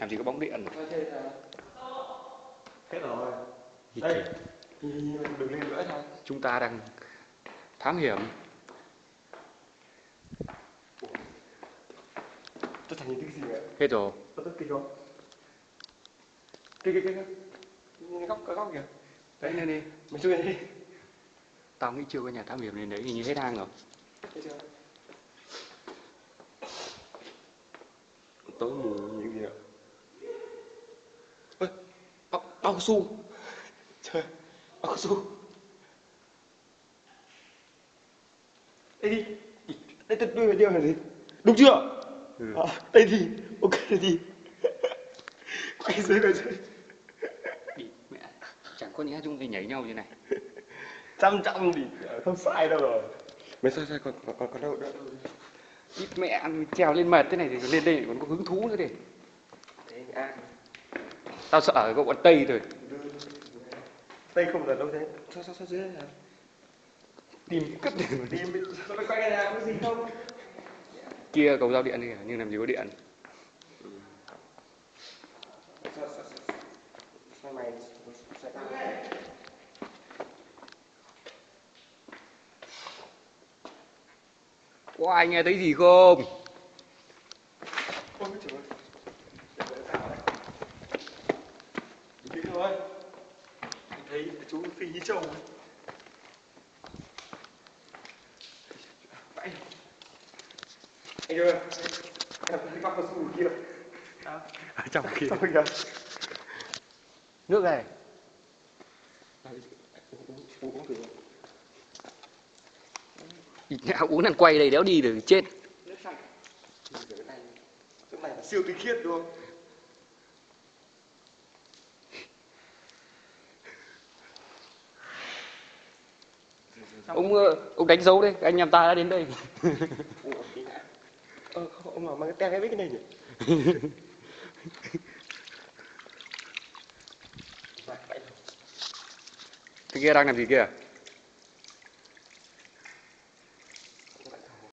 làm gì có bóng điện Hết rồi. Đây. Đừng lên nữa thôi. chúng ta đang thám hiểm Tôi nhìn thấy cái gì nữa. hết rồi Tôi tôi kìa không? Kìa. kìa. Cái góc cái góc kìa. đấy lên đi Mày chui đi. tao nghĩ chưa có nhà thám hiểm lên đấy hình như hết hang rồi Thấy chưa? Tối mù những gì ạ? Ơ, bao, bao su. Trời, bao su. Đây đi. Đây tôi đưa đưa là gì? Đúng chưa? Ừ. À, đây đi. Ok đây đi. Quay dưới quay dưới. Đi, mẹ chẳng có nhẽ chúng ta nhảy nhau như này Trăm trăm thì không sai đâu rồi. Mày sai sai còn còn còn, còn đâu đâu. đâu. ít mẹ ăn trèo lên mệt thế này thì lên đây còn có hứng thú nữa đi Đấy, an. Tao sợ ở có bọn tây rồi Đây không là đâu thế? Sao sao sao dưới đây hả? tìm cất Tìm đi. Nó phải quay cái này có gì không? kia cầu giao điện đi nhưng làm gì có điện có ai nghe thấy gì không Ôi trời ơi. Để đợi tao đấy. Bình tĩnh thôi. Mình thấy chú phi như trâu. Vậy. Anh ơi. Em thấy cao su kia. ở trong kia nước này Uống uống uống ăn quay đây đéo đi được chết Nước sạch. Chỗ này là siêu tinh khiết đúng không? Ông ờ, ông đánh dấu đây anh em ta đã đến đây. Ờ, ông nào mang cái tem cái biết cái này nhỉ? Cái kia đang làm gì kia